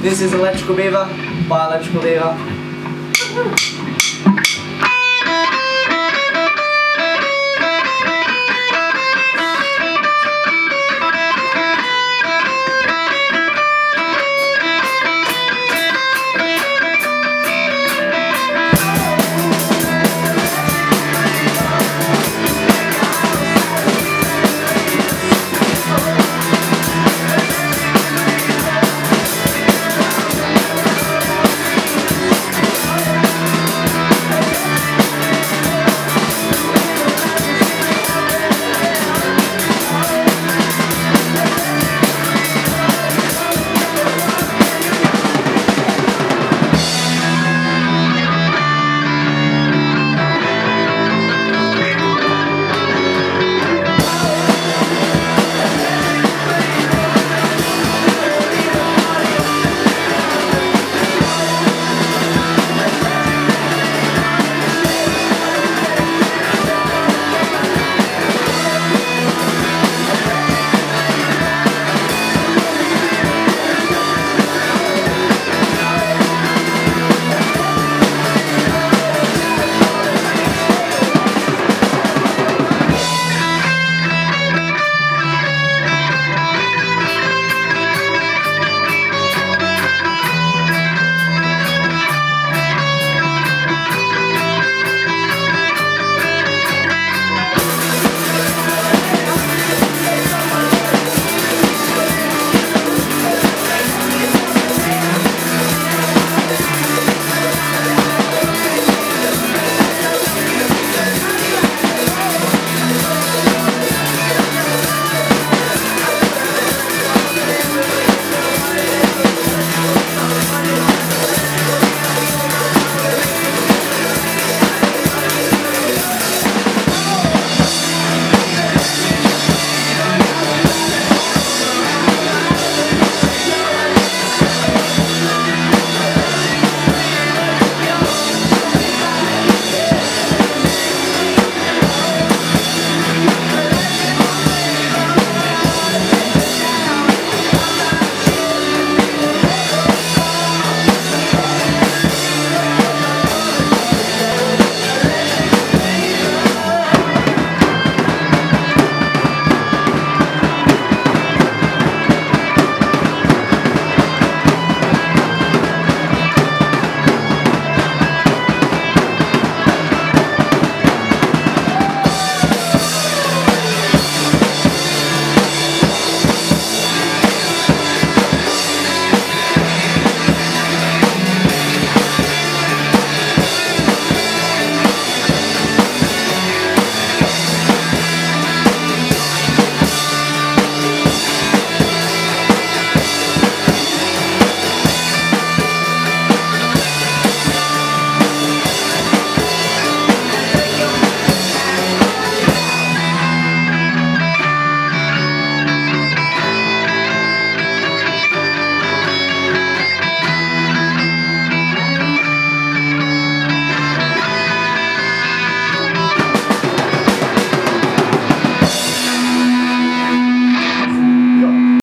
This is Electrical Beaver by Electrical Beaver.